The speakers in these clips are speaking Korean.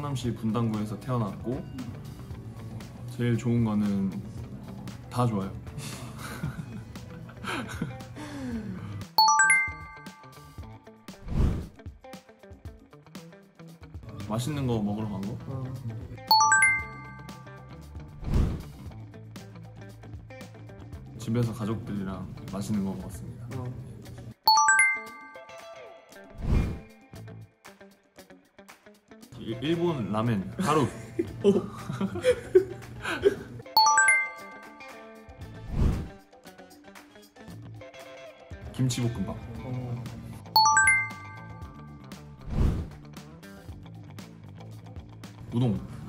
성남시 분당구에서 태어났고 제일 좋은 거는 다 좋아요. 맛있는 거 먹으러 간 거? 집에서 가족들이랑 맛있는 거 먹었습니다. 일- 일본 라멘 하루. 김치볶음밥. 우동.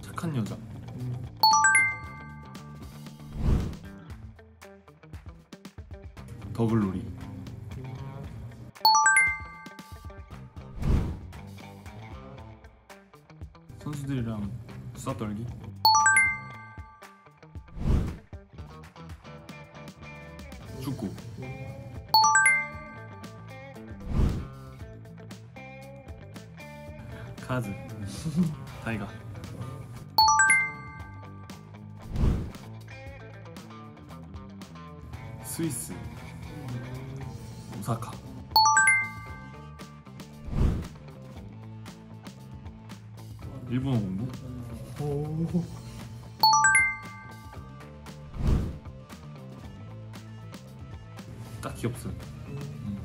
착한 여자. 더블놀이. 선수들이랑 수다 떨기. 축구. 카드. 타이가. 스위스. 오사카. 일본어 공부? 딱히 없어 요. 음.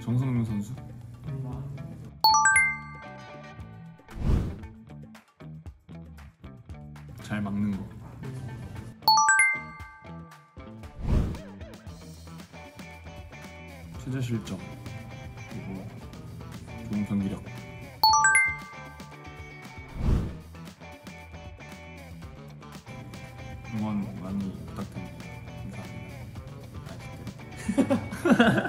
정성용 선수? 잘 막는 거. 최저 실점 그리고 좋은 경기력. 응원 많이 부탁드립니다. 감사합니다.